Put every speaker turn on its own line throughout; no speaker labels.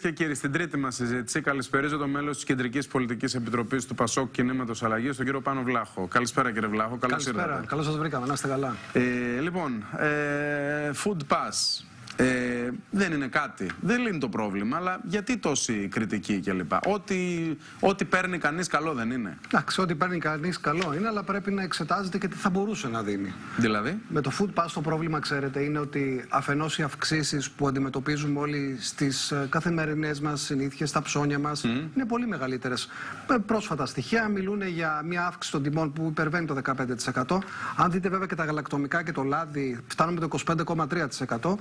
και κύριοι, στην τρίτη μας συζήτηση καλησπέριζω το μέλος της Κεντρικής Πολιτικής Επιτροπής του Πασόκ Κινήματος Αλλαγής, τον κύριο Πάνο Βλάχο. Καλησπέρα, κύριε Βλάχο.
Καλώς ήρθατε. Καλώς σας βρήκαμε. Να είστε καλά.
Ε, λοιπόν, ε, Food Pass. Ε, δεν είναι κάτι. Δεν λύνει το πρόβλημα, αλλά γιατί τόση κριτική κλπ. Ό,τι, ό,τι παίρνει κανείς καλό δεν είναι.
Εντάξει, ό,τι παίρνει κανείς καλό είναι, αλλά πρέπει να εξετάζεται και τι θα μπορούσε να δίνει.
Δηλαδή;
Με το food pass το πρόβλημα, ξέρετε, είναι ότι αφενός οι αυξήσεις που αντιμετωπίζουμε όλοι στις ε, καθημερινές μας συνήθειες, στα ψώνια μας, είναι πολύ μεγαλύτερες. Με πρόσφατα στοιχεία μιλούν για μια αύξηση των τιμών που υπερβαίνει το 15%. Αν δείτε βέβαια και τα γαλακτομικά και το λάδι, φτάνουμε το 25,3%.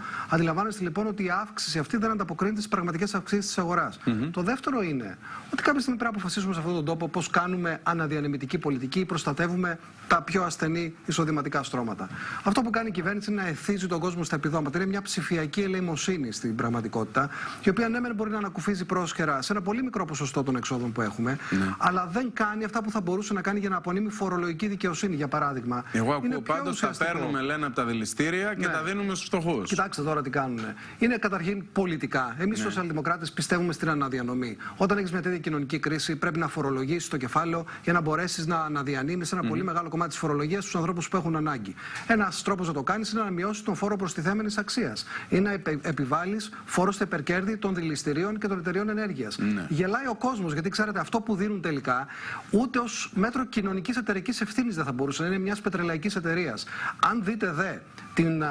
Αντιλαμβάνεστε λοιπόν ότι η αύξηση αυτή δεν ανταποκρίνεται στις πραγματικές αυξήσεις της αγοράς. Το δεύτερο είναι ότι κάποια στιγμή πρέπει να αποφασίσουμε σε αυτόν τον τόπο πώς κάνουμε αναδιανεμητική πολιτική ή προστατεύουμε τα πιο ασθενή εισοδηματικά στρώματα. Αυτό που κάνει η κυβέρνηση είναι να εθίζει τον κόσμο στα επιδόματα. Είναι μια ψηφιακή ελεημοσύνη στην πραγματικότητα, η οποία ναι, μπορεί να ανακουφίζει πρόσχερα σε ένα πολύ μικρό ποσοστό των εξόδων που έχουμε, ναι. αλλά δεν κάνει αυτά που θα μπορούσε να κάνει για να απονείμει φορολογική δικαιοσύνη, για παράδειγμα.
Εγώ ακούω πάντως τα παίρνουμε, λένε, από τα δηληστήρια και ναι. τα δίνουμε στους φτωχούς.
Κοιτάξτε τώρα τι κάνουν. Είναι καταρχήν πολιτικά. Εμείς, ναι. σοσιαλδημοκράτες, πιστεύουμε στην αναδιανομή. Όταν έχεις μια τέτοια κοινωνική κρίση, πρέπει να φορολογήσεις το κεφάλαιο για να μπορέσεις να αναδιανύμει ένα πολύ μεγάλο κομμάτι της φορολογίας στους ανθρώπους που έχουν ανάγκη. Ένας τρόπος να το κάνεις είναι να μειώσεις τον φόρο προστιθέμενης αξίας. Ή να επιβάλλεις φόρο στα υπερκέρδη των δηληστηρίων και των εταιριών ενέργειας. Ναι. Γελάει ο κόσμος, γιατί ξέρετε, αυτό που δίνουν τελικά ούτε ως μέτρο κοινωνικής εταιρικής ευθύνης δεν θα μπορούσε να είναι μιας πετρελαϊκής εταιρείας. Αν δείτε δε την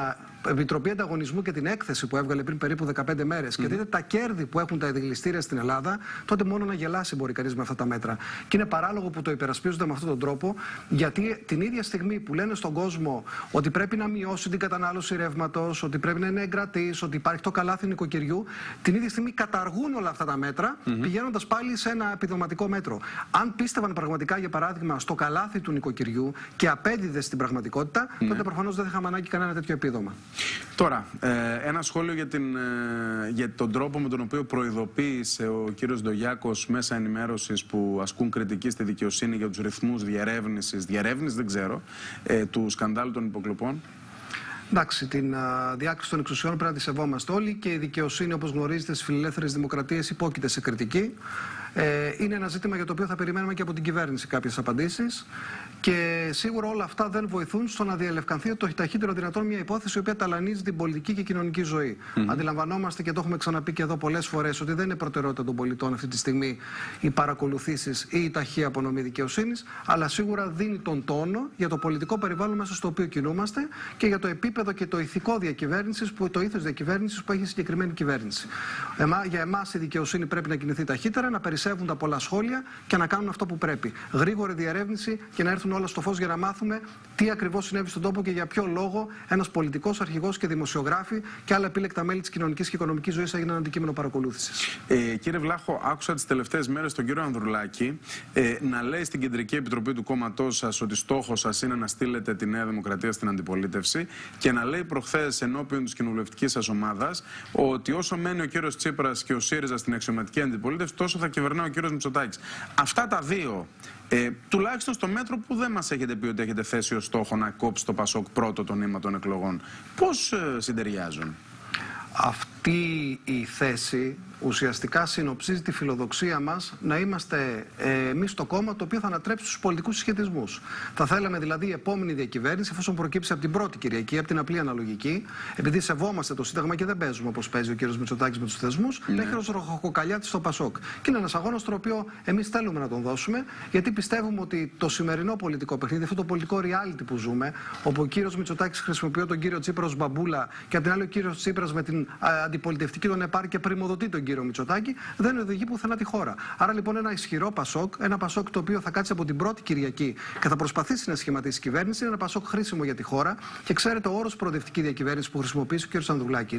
Επιτροπή Ανταγωνισμού και την έκθεση που έβγαλε πριν περίπου 15 μέρες και δείτε τα κέρδη που έχουν τα ειδηλιστήρια στην Ελλάδα, τότε μόνο να γελάσει μπορεί κανείς με αυτά τα μέτρα. Και είναι παράλογο που το υπερασπίζονται με αυτόν τον τρόπο, γιατί την ίδια στιγμή που λένε στον κόσμο ότι πρέπει να μειώσει την κατανάλωση ρεύματος, ότι πρέπει να είναι εγκρατής, ότι υπάρχει το καλάθι νοικοκυριού, την ίδια στιγμή καταργούν όλα αυτά τα μέτρα, mm -hmm. πηγαίνοντας πάλι σε ένα επιδοματικό μέτρο. Αν πίστευαν πραγματικά, για παράδειγμα, στο καλάθι του νοικοκυριού και απέδιδε στην πραγματικότητα, mm -hmm. τότε προφανώς δεν θα είχαμε ανάγκη κανένα τέτοιο επίδομα.
Τώρα, ε, ένα σχόλιο για, την, ε, για τον τρόπο με τον οποίο προειδοποίησε ο κύριος Ντογιάκος μέσα ενημέρωσης που ασκούν κριτική στη δικαιοσύνη για τους ρυθμούς διερεύνησης, διερεύνησης δεν ξέρω, ε, του σκανδάλου των υποκλοπών.
Εντάξει, την α, διάκριση των εξουσιών πρέπει να τη σεβόμαστε όλοι και η δικαιοσύνη, όπως γνωρίζετε, στις φιλελεύθερες δημοκρατίες υπόκειται σε κριτική. Ε, είναι ένα ζήτημα για το οποίο θα περιμένουμε και από την κυβέρνηση κάποιες απαντήσεις. Και σίγουρα όλα αυτά δεν βοηθούν στο να διαλευκανθεί το ταχύτερο δυνατόν μια υπόθεση η οποία ταλανίζει την πολιτική και κοινωνική ζωή. Mm -hmm. Αντιλαμβανόμαστε και το έχουμε ξαναπεί και εδώ πολλές φορές ότι δεν είναι προτεραιότητα των πολιτών αυτή τη στιγμή οι παρακολουθήσεις ή η ταχεία απονομή δικαιοσύνης, αλλά σίγουρα δίνει τον τόνο για το πολιτικό περιβάλλον μέσα στο οποίο κινούμαστε και για το επίπεδο και το ηθικό διακυβέρνησης, το ήθος διακυβέρνησης που έχει συγκεκριμένη κυβέρνηση. Εμά, για εμάς η δικαιοσύνη πρέπει να κινηθεί ταχύτερα, να περισσεύουν τα πολλά σχόλια και να κάνουν αυτό που πρέπει. Γρήγορη διερεύνηση και να έρθουν όλα στο φως για να μάθουμε τι ακριβώς συνέβη στον τόπο και για ποιο λόγο ένας πολιτικός αρχηγός και δημοσιογράφοι και άλλα επίλεκτα μέλη της κοινωνικής και οικονομικής ζωής έγιναν αντικείμενο παρακολούθησης.
Ε, κύριε Βλάχο, άκουσα τις τελευταίες μέρες τον κύριο Ανδρουλάκη ε, να λέει στην Κεντρική Επιτροπή του κόμματός σας ότι στόχος σας είναι να στείλετε τη Νέα Δημοκρατία στην αντιπολίτευση και να λέει προχθές ενώπιον της κοινοβουλευτικής σας ομάδας ότι όσο μένει ο κύριος Τσίπρας και ο ΣΥΡΙΖΑ στην αξιωματική αντιπολίτευση, τόσο θα κυβερνά ο κύριος Μητσοτάκης. Αυτά τα δύο ε, τουλάχιστον στο μέτρο που δεν μας έχετε πει ότι έχετε θέσει ως στόχο να κόψει το Πασόκ πρώτο το νήμα των εκλογών. Πώς ε, συντεριάζουν;
Αυτή η θέση ουσιαστικά συνοψίζει τη φιλοδοξία μας να είμαστε ε, εμείς το κόμμα το οποίο θα ανατρέψει τους πολιτικούς συσχετισμούς. Θα θέλαμε δηλαδή η επόμενη διακυβέρνηση, εφόσον προκύψει από την πρώτη Κυριακή, από την απλή αναλογική, επειδή σεβόμαστε το Σύνταγμα και δεν παίζουμε όπως παίζει ο κ. Μητσοτάκης με τους θεσμούς, ναι. να έχει ως ροχοκοκαλιά στο Πασόκ. Και είναι ένας αγώνας τον οποίο εμείς θέλουμε να τον δώσουμε, γιατί πιστεύουμε ότι το σημερινό πολιτικό παιχνίδι, αυτό το πολιτικό reality που ζούμε, όπου ο κ. Μητσοτάκης χρησιμοποιεί τον κύριο Τσίπρας ω μπαμπούλα και απ' την άλλη ο κ. Τσίπρας με την αντιπολιτευτική τον επάρκεια και πρημοδοτεί τον κύριο Μητσοτάκη, δεν οδηγεί πουθενά τη χώρα. Άρα λοιπόν ένα ισχυρό Πασόκ, ένα Πασόκ το οποίο θα κάτσει από την πρώτη Κυριακή και θα προσπαθήσει να σχηματίσει κυβέρνηση, είναι ένα Πασόκ χρήσιμο για τη χώρα. Και ξέρετε, ο όρος προοδευτική διακυβέρνηση που χρησιμοποιήσει ο κ. Ανδουλάκη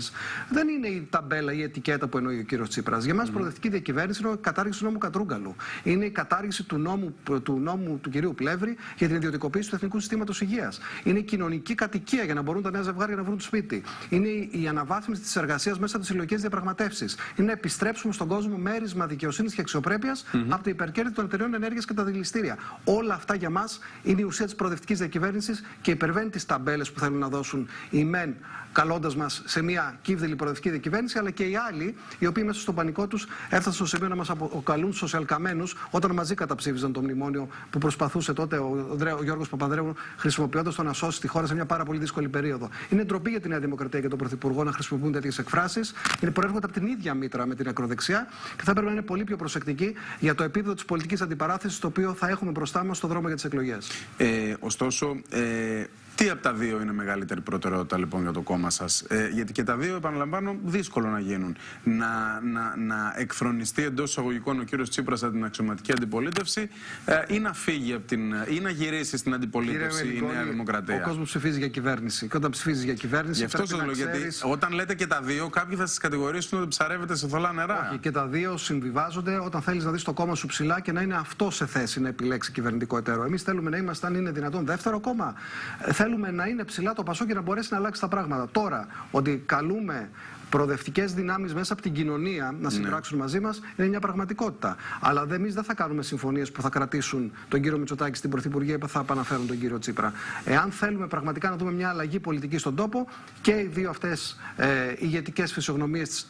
δεν είναι η ταμπέλα ή η ετικέτα που εννοεί ο κ. Τσίπρας. Για μας, mm. προοδευτική διακυβέρνηση είναι η κατάργηση του νόμου Κατρούγκαλου. Είναι η κατάργηση του νόμου του, νόμου του κ. Πλεύρη για την ιδιωτικοποίηση του Εθνικού Συστήματος Υγείας. Είναι η κοινωνική κατοικία για να μπορούν τα νέα ζευγάρια να βρουν το σπίτι. Είναι η αναβάθμιση της εργασίας μέσα από τις συλλογικές διαπραγματεύσεις. Είναι να επιστρέψουμε στον κόσμο μέρισμα δικαιοσύνης και αξιοπρέπειας από το υπερκέρδη των εταιρεών ενέργειας και τα δηληστήρια. Όλα αυτά για μας είναι η ουσία της προοδευτικής διακυβέρνησης και υπερβαίνει τις ταμπέλες που θέλουν να δώσουν οι μεν καλώντας μας σε μια κύβδηλη προοδευτική διακυβέρνηση, αλλά και οι άλλοι, οι οποίοι μέσα στον πανικό τους έφτασαν στο σημείο να μας αποκαλούν σοσιαλκαμένους όταν μαζί καταψήφιζαν το μνημόνιο που προσπαθούσε τότε ο, ο Γιώργος Παπανδρέου χρησιμοποιώντας το να σώσει τη χώρα σε μια πάρα πολύ δύσκολη περίοδο. Είναι ντροπή για τη Νέα Δημοκρατία και τον Πρωθυπουργό να χρησιμοποιούν τέτοιες εκφράσεις. Είναι προέρχονται από την ίδια μήτρα με την ακροδεξιά και θα έπρεπε να είναι πολύ πιο προσεκτικοί για το επίπεδο της πολιτικής αντιπαράθεσης το οποίο θα έχουμε μπροστά μας στο δρόμο για τις εκλογές.
Ε, ωστόσο, ε, τι από τα δύο είναι μεγαλύτερη προτεραιότητα λοιπόν για το κόμμα σας, ε, Γιατί και τα δύο, επαναλαμβάνω, δύσκολο να γίνουν. Να, να, να εκφρονιστεί εντός εισαγωγικών ο κύριος Τσίπρας από την αξιωματική αντιπολίτευση ε, ή να φύγει από την. ή να γυρίσει στην αντιπολίτευση η Νέα Δημοκρατία.
Ο κόσμος ψηφίζει για κυβέρνηση. Και όταν ψηφίζει για κυβέρνηση.
Γι' αυτό σας λέω, γιατί όταν λέτε και τα δύο, κάποιοι θα σας κατηγορήσουν ότι ψαρεύετε σε θολά νερά.
Όχι, και τα δύο συμβιβάζονται όταν θέλεις να δεις το κόμμα σου ψηλά και να είναι αυτό σε θέση να επιλέξει κυβερνητικό εταίρο. Εμείς θέλουμε να είμαστε, αν είναι δυνατόν, δεύτερο κόμμα. Ε, θέλουμε να είναι ψηλά το Πασό και να μπορέσει να αλλάξει τα πράγματα. Τώρα, ότι καλούμε προοδευτικές δυνάμεις μέσα από την κοινωνία να ναι. συμπράξουν μαζί μας είναι μια πραγματικότητα. Αλλά εμείς δεν θα κάνουμε συμφωνίες που θα κρατήσουν τον κύριο Μητσοτάκη στην Πρωθυπουργία ή θα επαναφέρουν τον κύριο Τσίπρα. Εάν θέλουμε πραγματικά να δούμε μια αλλαγή πολιτική στον τόπο και οι δύο αυτές ε, ηγετικές φυσιογνωμίες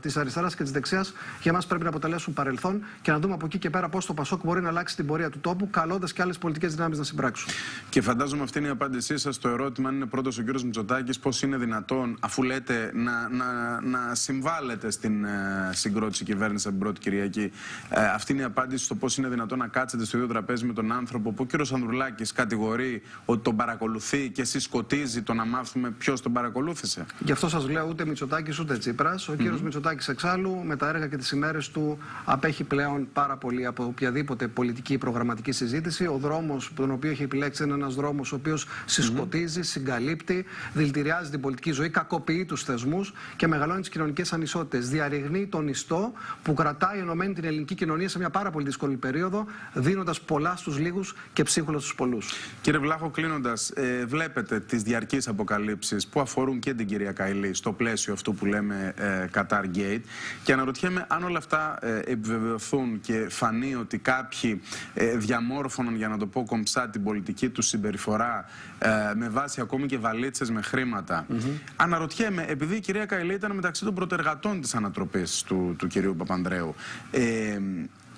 της αριστεράς και της δεξιάς για μας πρέπει να αποτελέσουν παρελθόν και να δούμε από εκεί και πέρα πώς το Πασόκ μπορεί να αλλάξει την πορεία του τόπου, καλώντας και άλλες πολιτικές δυνάμεις να συμπράξουν.
Και φαντάζομαι αυτή είναι η απάντησή σας στο ερώτημα, αν είναι πρώτος ο κύριος Μητσοτάκης, πώς είναι δυνατόν, αφού λέτε να, να να συμβάλλετε στην ε, συγκρότηση κυβέρνηση από την πρώτη Κυριακή. Ε, αυτή είναι η απάντηση στο πώς είναι δυνατόν να κάτσετε στο ίδιο τραπέζι με τον άνθρωπο που ο κ. Ανδρουλάκης κατηγορεί ότι τον παρακολουθεί και εσεί σκοτίζει το να μάθουμε ποιος τον παρακολούθησε.
Γι' αυτό σας λέω ούτε Μητσοτάκης ούτε Τσίπρας. Ο κ. Mm Μητσοτάκης εξάλλου με τα έργα και τις ημέρες του απέχει πλέον πάρα πολύ από οποιαδήποτε πολιτική ή προγραμματική συζήτηση. Ο δρόμος τον οποίο έχει επιλέξει είναι ένας δρόμος ο οποίος συσκοτίζει, συγκαλύπτει, δηλητηριάζει την πολιτική ζωή, κακοποιεί τους θεσμούς και μεγαλώνει τις κοινωνικές ανισότητες. Διαρριγνύει τον ιστό που κρατάει ενωμένη την ελληνική κοινωνία σε μια πάρα πολύ δύσκολη περίοδο, δίνοντας πολλά στους λίγους και ψίχουλα στους πολλούς.
Κύριε Βλάχο, κλείνοντας, ε, βλέπετε τις διαρκείς αποκαλύψεις που αφορούν και την κυρία Καηλή στο πλαίσιο αυτού που λέμε ε, Qatar Gate. Και αναρωτιέμαι αν όλα αυτά ε, επιβεβαιωθούν και φανεί ότι κάποιοι ε, διαμόρφωναν, για να το πω κομψά, την πολιτική τους συμπεριφορά ε, με βάση ακόμη και βαλίτσες με χρήματα. Mm Αναρωτιέμαι, επειδή η κυρία Καηλή ήταν μεταξύ των προτεργατών της ανατροπής του, του κυρίου Παπανδρέου. Ε,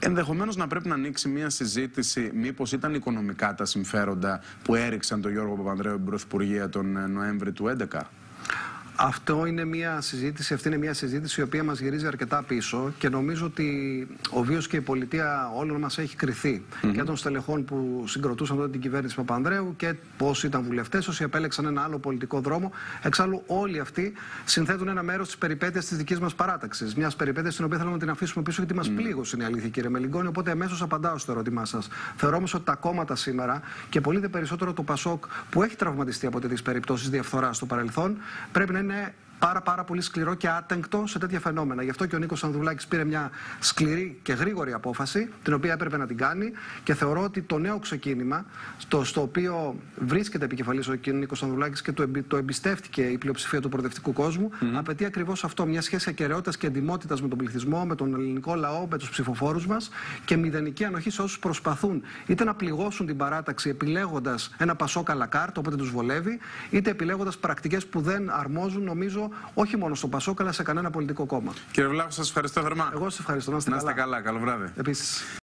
Ενδεχομένως να πρέπει να ανοίξει μια συζήτηση μήπως ήταν οικονομικά τα συμφέροντα που έριξαν τον Γιώργο Παπανδρέου την Πρωθυπουργία τον Νοέμβρη του 2011.
Αυτό είναι μια συζήτηση, αυτή είναι μια συζήτηση η οποία μας γυρίζει αρκετά πίσω και νομίζω ότι ο βίος και η πολιτεία όλων μας έχει κρυθεί και των στελεχών που συγκροτούσαν τότε την κυβέρνηση Παπανδρέου και πώς ήταν βουλευτές, όσοι επέλεξαν ένα άλλο πολιτικό δρόμο. Εξάλλου όλοι αυτοί συνθέτουν ένα μέρος της περιπέτειας της δικής μας παράταξης. Μιας περιπέτειας στην οποία θέλουμε να την αφήσουμε πίσω γιατί μας mm. πλήγωσε είναι η αλήθεια κύριε Μελιγκόνη, οπότε αμέσως απαντάω στο ερώτημά σας. Θεωρώ όμως ότι τα κόμματα σήμερα και πολύ δε περισσότερο το Πασόκ που έχει τραυματιστεί από τέτοιες περιπτώσεις διαφθοράς στο παρελθόν πρέπει να είναι είναι πάρα, πάρα πολύ σκληρό και άτεγκτο σε τέτοια φαινόμενα. Γι' αυτό και ο Νίκος Ανδρουλάκης πήρε μια σκληρή και γρήγορη απόφαση, την οποία έπρεπε να την κάνει και θεωρώ ότι το νέο ξεκίνημα, στο, στο οποίο βρίσκεται επικεφαλής ο Νίκος Ανδρουλάκης και το, το εμπιστεύτηκε η πλειοψηφία του προοδευτικού κόσμου, mm -hmm. απαιτεί ακριβώς αυτό, μια σχέση ακαιρεότητας και εντυμότητας με τον πληθυσμό, με τον ελληνικό λαό, με τους ψηφοφόρους μας και μηδενική ανοχή σε όσους προσπαθούν είτε να πληγώσουν την παράταξη επιλέγοντας ένα πασό καλακάρτ, όποτε τους βολεύει, είτε επιλέγοντας πρακτικές που δεν αρμόζουν, νομίζω, όχι μόνο στο Πασόκ, αλλά σε κανένα πολιτικό κόμμα.
Κύριε Βλάχο, σας ευχαριστώ θερμά.
Εγώ σας ευχαριστώ. Να είστε,
καλά. καλά. Καλό βράδυ.
Επίσης.